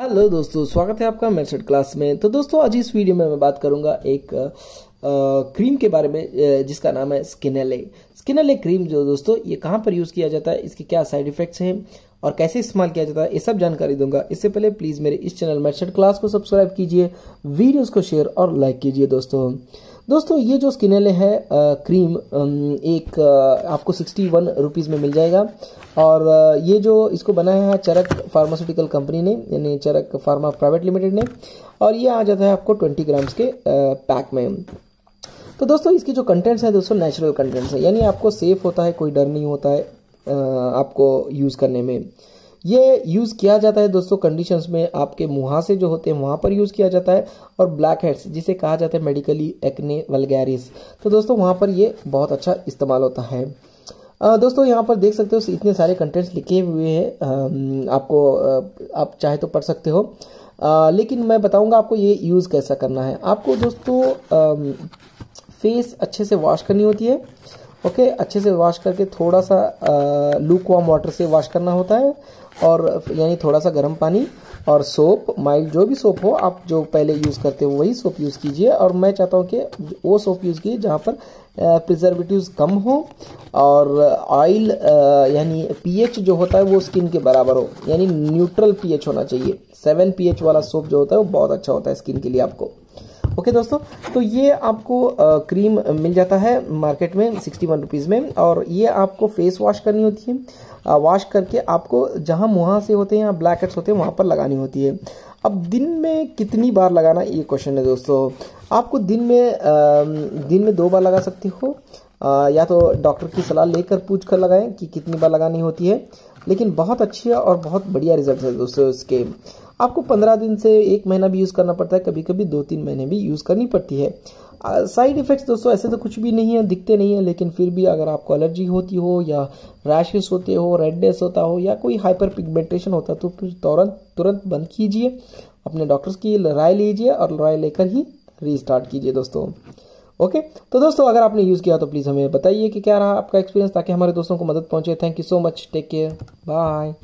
Hello दोस्तों स्वागत है आपका मेरसेट क्लास में। तो दोस्तों आज इस वीडियो में मैं बात करूँगा एक आ, क्रीम के बारे में जिसका नाम है स्किनले। स्किनले क्रीम जो दोस्तों ये कहाँ पर यूज़ किया जाता है इसके क्या साइड इफेक्ट्स हैं और कैसे इस्तेमाल किया जाता है ये सब जानकारी दूँगा। इससे पहले प्लीज़ मेरे इस चैनल मेरसेट क्लास को सब्सक्राइब कीजिए वीडियोज़ को शेयर और लाइक कीजिए दोस्तों। दोस्तों, ये जो स्किनेले है क्रीम एक आपको सिक्सटी वन रुपीज़ में मिल जाएगा। और ये जो इसको बनाया है चरक फार्मास्यूटिकल कंपनी ने, यानी चरक फार्मा प्राइवेट लिमिटेड ने, और ये आ जाता है आपको ट्वेंटी ग्राम्स के पैक में। तो दोस्तों, इसकी जो कंटेंट्स है दोस्तों नेचुरल कंटेंट्स है। यानी आपको सेफ़ होता है, कोई डर नहीं होता है आपको यूज़ करने में। ये यूज़ किया जाता है दोस्तों कंडीशंस में आपके मुहासे जो होते हैं वहाँ पर यूज़ किया जाता है और ब्लैक हेड्स जिसे कहा जाता है मेडिकली एक्ने वलगैरिस तो दोस्तों वहाँ पर ये बहुत अच्छा इस्तेमाल होता है। आ, दोस्तों यहाँ पर देख सकते हो इतने सारे कंटेंट्स लिखे हुए हैं। आपको आप चाहे तो पढ़ सकते हो। आ, लेकिन मैं बताऊँगा आपको ये यूज़ कैसा करना है। आपको दोस्तों फेस अच्छे से वॉश करनी होती है। ओके, अच्छे से वॉश करके थोड़ा सा लूक वार्म वाटर से वॉश करना होता है और यानी थोड़ा सा गर्म पानी और सोप माइल्ड जो भी सोप हो, आप जो पहले यूज़ करते हो वही सोप यूज़ कीजिए और मैं चाहता हूँ कि वो सोप यूज़ कीजिए जहाँ पर प्रिजर्वेटिव्स कम हो और ऑयल यानी पीएच जो होता है वो स्किन के बराबर हो। यानी न्यूट्रल पीएच होना चाहिए। सेवन पीएच वाला सोप जो होता है वो बहुत अच्छा होता है स्किन के लिए आपको। ओके दोस्तों तो ये आपको क्रीम मिल जाता है मार्केट में सिक्सटी वन रुपीज़ में और ये आपको फेस वॉश करनी होती है। वॉश करके आपको जहाँ मुहा से होते हैं या ब्लैक होते हैं, वहाँ पर लगानी होती है। अब दिन में कितनी बार लगाना, ये क्वेश्चन है दोस्तों। आपको दिन में दिन में दो बार लगा सकते हो। या तो डॉक्टर की सलाह लेकर पूछ कर लगाएँ कि कितनी बार लगानी होती है। लेकिन बहुत अच्छी है और बहुत बढ़िया रिज़ल्ट है दोस्तों इसके। आपको पंद्रह दिन से एक महीना भी यूज़ करना पड़ता है। कभी कभी दो तीन महीने भी यूज़ करनी पड़ती है। साइड इफेक्ट्स दोस्तों, ऐसे तो कुछ भी नहीं है, दिखते नहीं है, लेकिन फिर भी अगर आपको एलर्जी होती हो या रैशेस होते हो रेडनेस होता हो या कोई हाइपर पिगमेंटेशन होता तो फिर तुरंत तुरंत बंद कीजिए। अपने डॉक्टर्स की राय लीजिए और राय लेकर ही रीस्टार्ट कीजिए दोस्तों। ओके तो दोस्तों, अगर आपने यूज़ किया तो प्लीज़ हमें बताइए कि क्या रहा आपका एक्सपीरियंस ताकि हमारे दोस्तों को मदद पहुँचे। Thank you so much take care bye